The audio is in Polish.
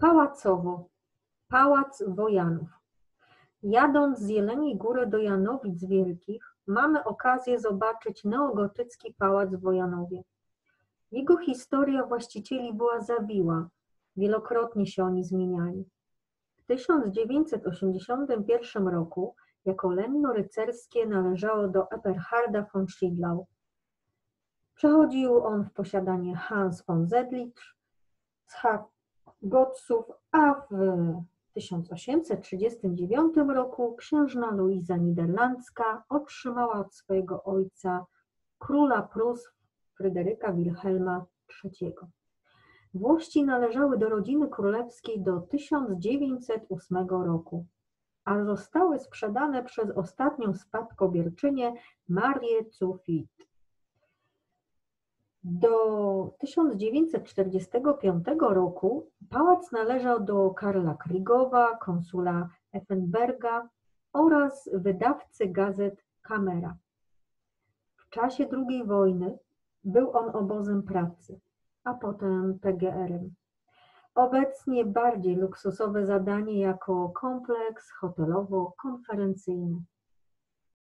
Pałacowo. Pałac Wojanów. Jadąc z Jeleniej Góry do Janowic Wielkich, mamy okazję zobaczyć neogotycki pałac w Wojanowie. Jego historia właścicieli była zawiła, wielokrotnie się oni zmieniali. W 1981 roku jako lenno rycerskie należało do Eberharda von Schiedlau. Przechodził on w posiadanie Hans von Zedlitz z Hagotsów, a w 1839 roku księżna Luiza Niderlandzka otrzymała od swojego ojca króla Prus Fryderyka Wilhelma III. Włości należały do rodziny królewskiej do 1908 roku, a zostały sprzedane przez ostatnią spadkobierczynię Marię Cufit. Do 1945 roku pałac należał do Karla Krygowa, konsula Effenberga oraz wydawcy gazet Kamera. W czasie II wojny był on obozem pracy, a potem PGR-em. Obecnie bardziej luksusowe zadanie jako kompleks hotelowo-konferencyjny.